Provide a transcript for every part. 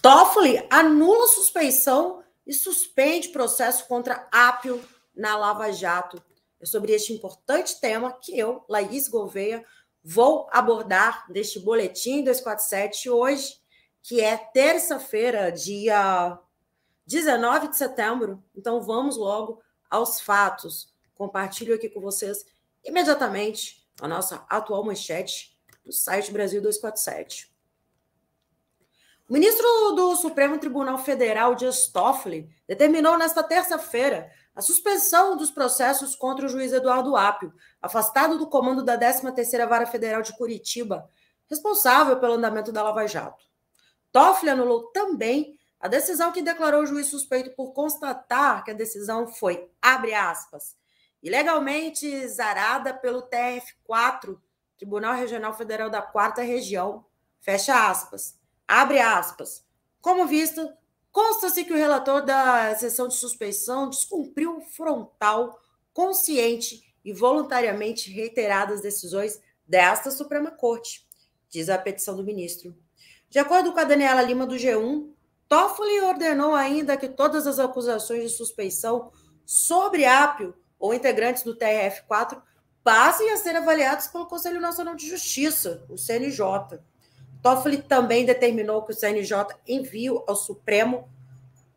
Toffoli anula suspeição e suspende processo contra Apio na Lava Jato. É sobre este importante tema que eu, Laís Gouveia, vou abordar neste boletim 247 hoje, que é terça-feira, dia 19 de setembro. Então vamos logo aos fatos. Compartilho aqui com vocês imediatamente a nossa atual manchete do site Brasil 247. O ministro do Supremo Tribunal Federal, Dias Toffoli, determinou nesta terça-feira a suspensão dos processos contra o juiz Eduardo Apio, afastado do comando da 13ª Vara Federal de Curitiba, responsável pelo andamento da Lava Jato. Toffoli anulou também a decisão que declarou o juiz suspeito por constatar que a decisão foi, abre aspas, ilegalmente zarada pelo TF4, Tribunal Regional Federal da Quarta Região, fecha aspas, abre aspas. Como visto, Consta-se que o relator da sessão de suspeição descumpriu frontal, consciente e voluntariamente reiteradas decisões desta Suprema Corte, diz a petição do ministro. De acordo com a Daniela Lima do G1, Toffoli ordenou ainda que todas as acusações de suspeição sobre Apio ou integrantes do TRF4 passem a ser avaliados pelo Conselho Nacional de Justiça, o CNJ. Toffoli também determinou que o CNJ envie ao Supremo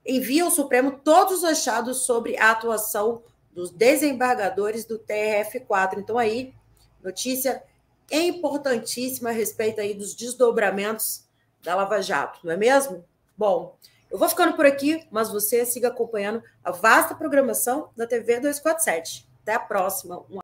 envie ao Supremo todos os achados sobre a atuação dos desembargadores do TRF4. Então aí, notícia importantíssima a respeito aí dos desdobramentos da Lava Jato, não é mesmo? Bom, eu vou ficando por aqui, mas você siga acompanhando a vasta programação da TV 247. Até a próxima. Um